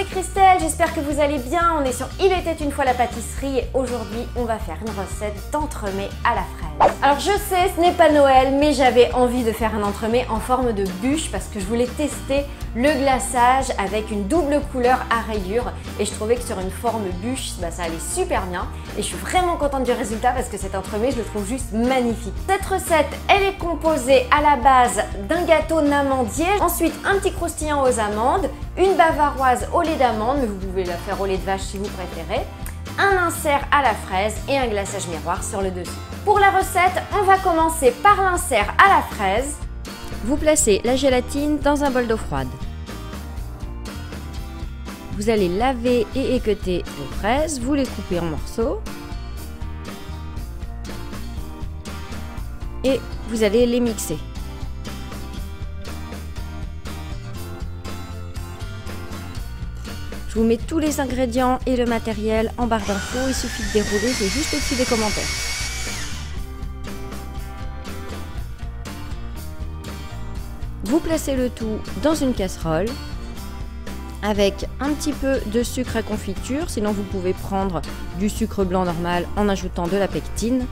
c'est Christelle j'espère que vous allez bien. On est sur Il était une fois la pâtisserie et aujourd'hui on va faire une recette d'entremets à la fraise. Alors je sais, ce n'est pas Noël, mais j'avais envie de faire un entremets en forme de bûche parce que je voulais tester le glaçage avec une double couleur à rayures et je trouvais que sur une forme bûche, bah, ça allait super bien et je suis vraiment contente du résultat parce que cet entremets, je le trouve juste magnifique. Cette recette, elle est composée à la base d'un gâteau n'amandier, ensuite un petit croustillant aux amandes, une bavaroise au lait d'amande, vous pouvez la faire au lait de vache si vous préférez, un insert à la fraise et un glaçage miroir sur le dessus. Pour la recette, on va commencer par l'insert à la fraise. Vous placez la gélatine dans un bol d'eau froide. Vous allez laver et équeuter vos fraises, vous les coupez en morceaux. Et vous allez les mixer. Je vous mets tous les ingrédients et le matériel en barre d'infos, il suffit de dérouler, c'est juste au-dessus des commentaires. Vous placez le tout dans une casserole avec un petit peu de sucre à confiture, sinon vous pouvez prendre du sucre blanc normal en ajoutant de la pectine.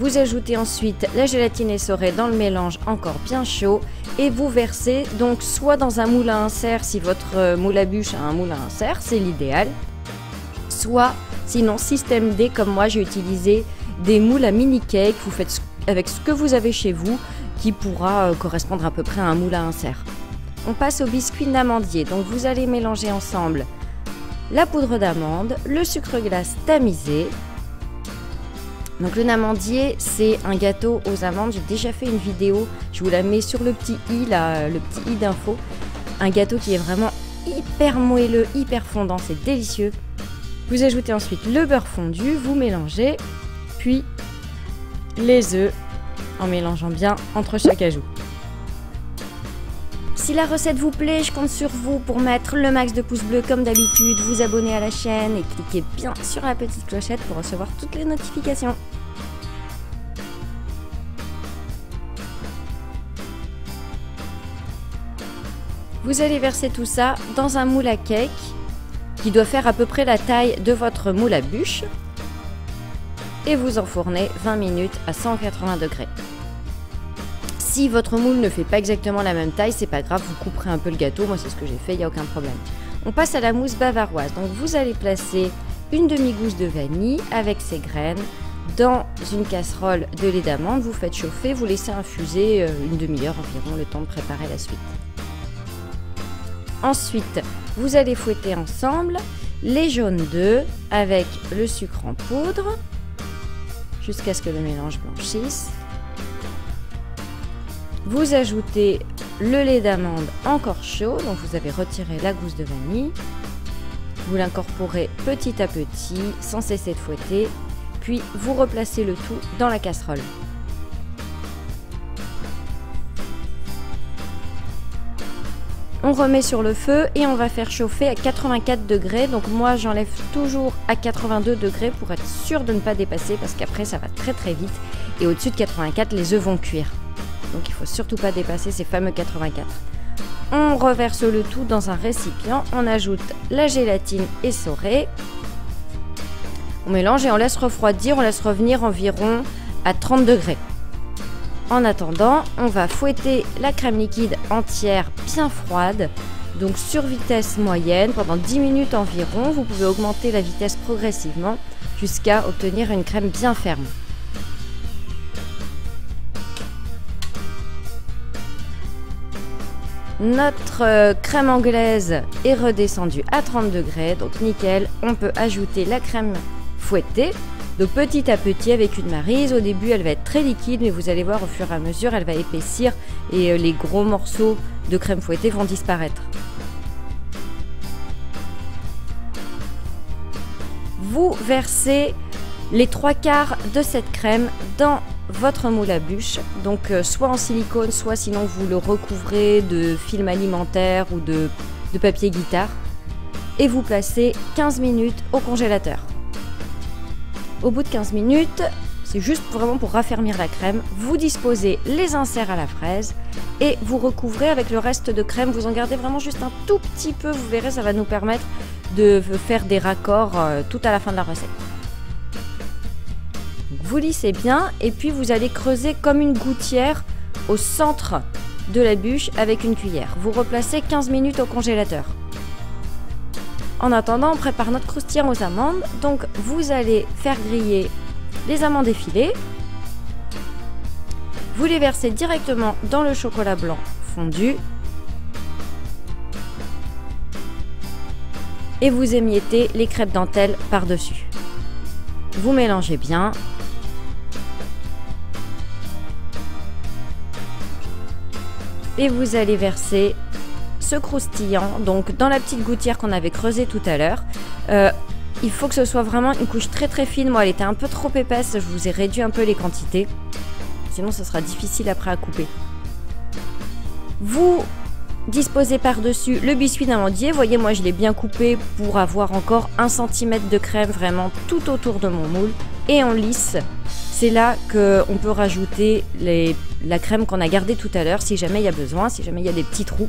Vous ajoutez ensuite la gélatine essorée dans le mélange encore bien chaud et vous versez donc soit dans un moule à insert si votre euh, moule à bûche a un moule à insert, c'est l'idéal, soit sinon système D comme moi j'ai utilisé des moules à mini cake, vous faites avec ce que vous avez chez vous qui pourra euh, correspondre à peu près à un moule à insert. On passe au biscuit d'amandier, donc vous allez mélanger ensemble la poudre d'amande, le sucre glace tamisé, donc le namandier, c'est un gâteau aux amandes. J'ai déjà fait une vidéo, je vous la mets sur le petit i, le petit i d'info. Un gâteau qui est vraiment hyper moelleux, hyper fondant, c'est délicieux. Vous ajoutez ensuite le beurre fondu, vous mélangez, puis les œufs en mélangeant bien entre chaque ajout. Si la recette vous plaît, je compte sur vous pour mettre le max de pouces bleus comme d'habitude, vous abonner à la chaîne et cliquer bien sur la petite clochette pour recevoir toutes les notifications. Vous allez verser tout ça dans un moule à cake qui doit faire à peu près la taille de votre moule à bûche et vous enfournez 20 minutes à 180 degrés. Si votre moule ne fait pas exactement la même taille, c'est pas grave, vous couperez un peu le gâteau, moi c'est ce que j'ai fait, il n'y a aucun problème. On passe à la mousse bavaroise, donc vous allez placer une demi-gousse de vanille avec ses graines dans une casserole de lait d'amande, vous faites chauffer, vous laissez infuser euh, une demi-heure environ, le temps de préparer la suite. Ensuite, vous allez fouetter ensemble les jaunes d'œufs avec le sucre en poudre jusqu'à ce que le mélange blanchisse. Vous ajoutez le lait d'amande encore chaud, donc vous avez retiré la gousse de vanille. Vous l'incorporez petit à petit sans cesser de fouetter, puis vous replacez le tout dans la casserole. On remet sur le feu et on va faire chauffer à 84 degrés. Donc moi j'enlève toujours à 82 degrés pour être sûr de ne pas dépasser parce qu'après ça va très très vite. Et au-dessus de 84 les œufs vont cuire. Donc il faut surtout pas dépasser ces fameux 84. On reverse le tout dans un récipient, on ajoute la gélatine essorée. On mélange et on laisse refroidir, on laisse revenir environ à 30 degrés. En attendant, on va fouetter la crème liquide entière bien froide, donc sur vitesse moyenne pendant 10 minutes environ. Vous pouvez augmenter la vitesse progressivement jusqu'à obtenir une crème bien ferme. Notre euh, crème anglaise est redescendue à 30 degrés, donc nickel. On peut ajouter la crème fouettée donc petit à petit avec une marise, au début elle va être très liquide mais vous allez voir au fur et à mesure elle va épaissir et euh, les gros morceaux de crème fouettée vont disparaître. Vous versez les trois quarts de cette crème dans votre moule à bûche, donc euh, soit en silicone, soit sinon vous le recouvrez de film alimentaire ou de, papier guitare, et vous placez 15 minutes au congélateur. Au bout de 15 minutes, c'est juste vraiment pour raffermir la crème. Vous disposez les inserts à la fraise et vous recouvrez avec le reste de crème. Vous en gardez vraiment juste un tout petit peu, vous verrez, ça va nous permettre de faire des raccords euh, tout à la fin de la recette. Vous lissez bien et puis vous allez creuser comme une gouttière au centre de la bûche avec une cuillère. Vous replacez 15 minutes au congélateur. En attendant, on prépare notre croustillant aux amandes. Donc vous allez faire griller les amandes effilées. Vous les versez directement dans le chocolat blanc fondu. Et vous émiettez les crêpes dentelles par-dessus. Vous mélangez bien. Et vous allez verser ce croustillant donc dans la petite gouttière qu'on avait creusée tout à l'heure. Euh, il faut que ce soit vraiment une couche très très fine. Moi, elle était un peu trop épaisse. Je vous ai réduit un peu les quantités. Sinon, ce sera difficile après à couper. Vous disposez par-dessus le biscuit d'amandier. Voyez, moi, je l'ai bien coupé pour avoir encore un centimètre de crème vraiment tout autour de mon moule. Et en lisse, c'est là qu'on peut rajouter la crème qu'on a gardée tout à l'heure si jamais il y a besoin, si jamais il y a des petits trous.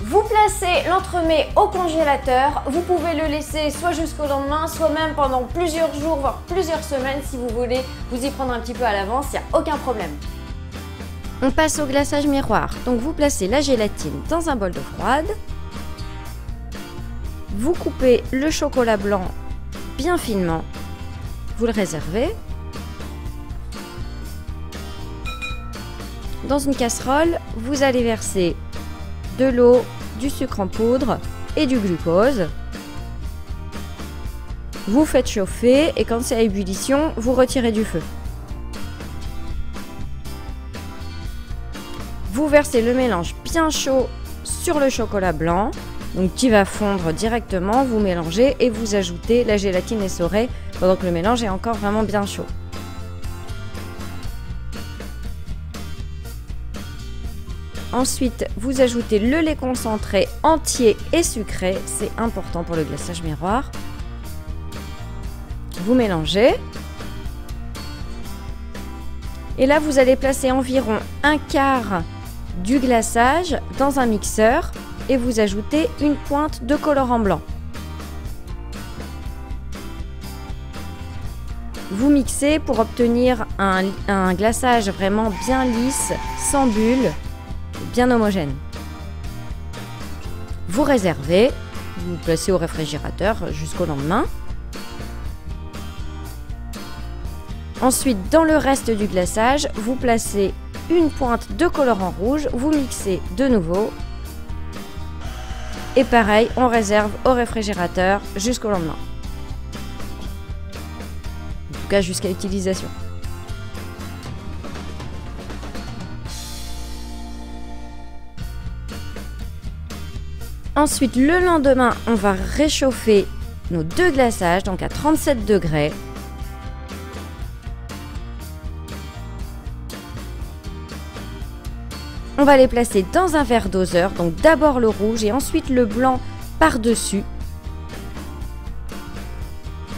Vous placez l'entremet au congélateur. Vous pouvez le laisser soit jusqu'au lendemain, soit même pendant plusieurs jours, voire plusieurs semaines si vous voulez vous y prendre un petit peu à l'avance, il n'y a aucun problème. On passe au glaçage miroir. Donc vous placez la gélatine dans un bol d'eau froide. Vous coupez le chocolat blanc bien finement. Vous le réservez. Dans une casserole, vous allez verser de l'eau, du sucre en poudre et du glucose. Vous faites chauffer et quand c'est à ébullition, vous retirez du feu. Vous versez le mélange bien chaud sur le chocolat blanc, qui va fondre directement. Vous mélangez et vous ajoutez la gélatine essorée pendant que le mélange est encore vraiment bien chaud. Ensuite, vous ajoutez le lait concentré entier et sucré. C'est important pour le glaçage miroir. Vous mélangez. Et là, vous allez placer environ un quart du glaçage dans un mixeur et vous ajoutez une pointe de colorant blanc. Vous mixez pour obtenir un, glaçage vraiment bien lisse, sans bulles bien homogène. Vous réservez, vous placez au réfrigérateur jusqu'au lendemain. Ensuite, dans le reste du glaçage, vous placez une pointe de colorant rouge, vous mixez de nouveau. Et pareil, on réserve au réfrigérateur jusqu'au lendemain. En tout cas, jusqu'à utilisation. Ensuite, le lendemain, on va réchauffer nos deux glaçages, donc à 37 degrés. On va les placer dans un verre doseur, donc d'abord le rouge et ensuite le blanc par-dessus.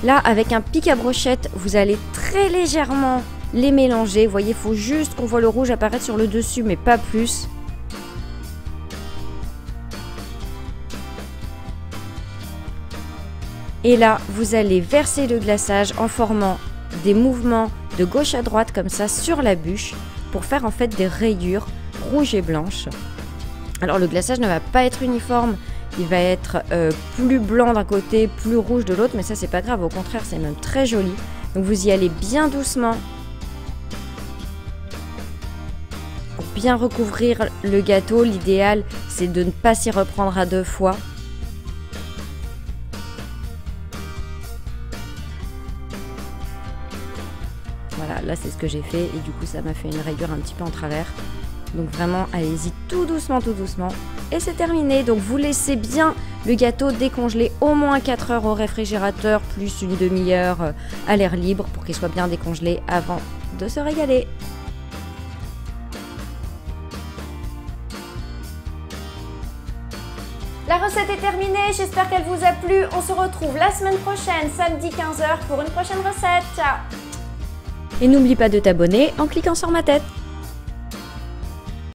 Là, avec un pic à brochette, vous allez très légèrement les mélanger. Vous voyez, il faut juste qu'on voit le rouge apparaître sur le dessus, mais pas plus. Et là, vous allez verser le glaçage en formant des mouvements de gauche à droite comme ça sur la bûche pour faire en fait des rayures rouges et blanches. Alors le glaçage ne va pas être uniforme, il va être euh, plus blanc d'un côté, plus rouge de l'autre, mais ça c'est pas grave, au contraire c'est même très joli. Donc vous y allez bien doucement pour bien recouvrir le gâteau. L'idéal c'est de ne pas s'y reprendre à deux fois Voilà, là c'est ce que j'ai fait et du coup ça m'a fait une rayure un petit peu en travers. Donc vraiment, allez-y tout doucement, tout doucement. Et c'est terminé. Donc vous laissez bien le gâteau décongelé au moins 4 heures au réfrigérateur, plus une demi-heure euh, à l'air libre pour qu'il soit bien décongelé avant de se régaler. La recette est terminée, j'espère qu'elle vous a plu. On se retrouve la semaine prochaine, samedi 15h, pour une prochaine recette. Ciao Et n'oublie pas de t'abonner en cliquant sur ma tête.